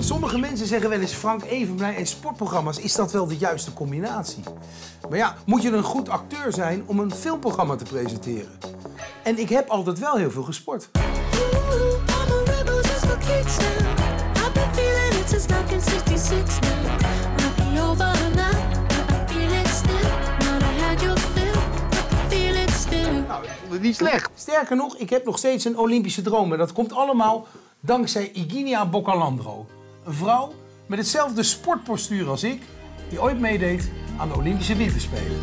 Sommige mensen zeggen wel eens Frank Evenblij en sportprogramma's. Is dat wel de juiste combinatie? Maar ja, moet je een goed acteur zijn om een filmprogramma te presenteren? En ik heb altijd wel heel veel gesport. Nou, ik vond het niet slecht. Sterker nog, ik heb nog steeds een Olympische droom. En dat komt allemaal dankzij Iginia Boccalandro. Een vrouw met hetzelfde sportpostuur als ik, die ooit meedeed aan de Olympische Winterspelen.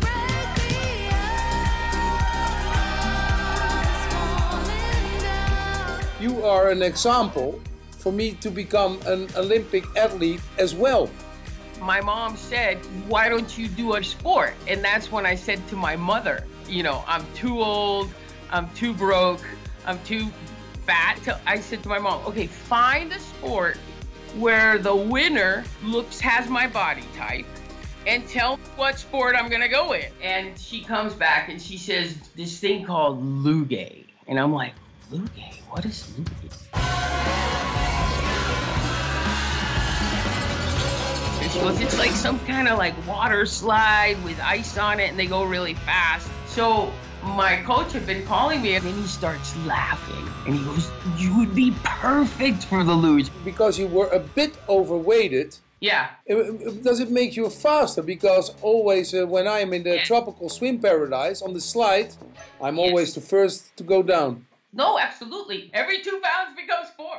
You are an example for me to become an Olympic athlete as well. my mom said, Why don't you do a sport? And that's when I said to my mother, You know, I'm too old, I'm too broke, I'm too fat. To, I said to my mom, Okay, find a sport where the winner looks, has my body type. And tell me what sport I'm gonna go in. And she comes back and she says this thing called Luge. And I'm like, Luge? What is Luge? It's like some kind of like water slide with ice on it and they go really fast. So my coach had been calling me and then he starts laughing and he goes, You would be perfect for the luge. Because you were a bit overweighted, Yeah. does it make you faster? Because always uh, when I'm in the Yeah. tropical swim paradise on the slide, I'm Yes. always the first to go down. No, absolutely. Every two pounds becomes four.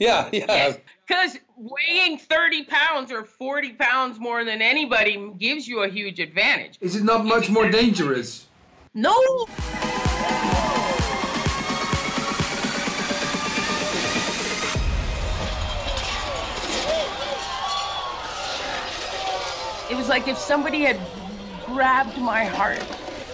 Yeah, yeah. Because weighing 30 pounds or 40 pounds more than anybody gives you a huge advantage. Is it not much more dangerous? No! It was like if somebody had grabbed my heart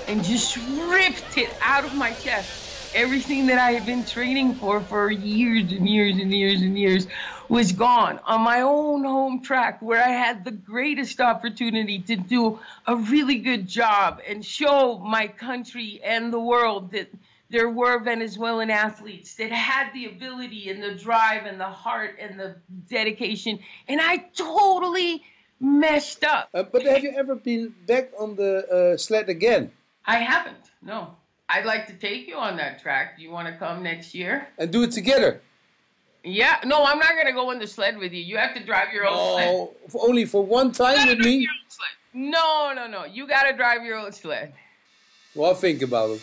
and just ripped it out of my chest. Everything that I had been training for for years and years and years and years was gone on my own home track where I had the greatest opportunity to do a really good job and show my country and the world that there were Venezuelan athletes that had the ability and the drive and the heart and the dedication. And I totally messed up. Uh, but have you ever been back on the uh, sled again I haven't, no. I'd like to take you on that track. Do you want to come next year? and do it together? Yeah, no, I'm not gonna go in the sled with you. You have to drive your own sled. Oh, f- only for one time with me? sled. No, no, no. You gotta drive your own sled. Well, I'll think about it.